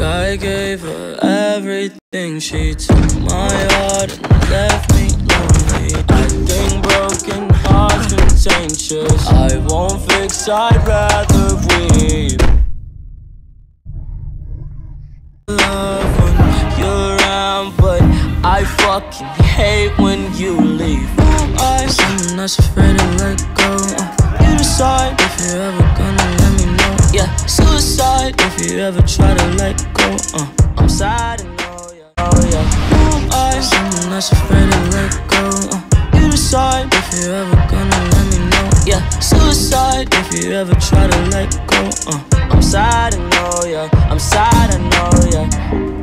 I gave her everything. She took my heart and left me lonely. I think broken hearts contentious. I won't fix, I'd rather weep. Love when you're around, but I fucking hate when you leave. I someone that's afraid to let go. You decide if you're ever gonna if you ever try to let go. Uh, I'm sad, I know, yeah. Oh, yeah. Who am I? Someone that's afraid to let go. Uh, you decide if you're ever gonna let me know. Yeah, suicide if you ever try to let go. Uh, I'm sad, I know, yeah. I'm sad, I know, yeah.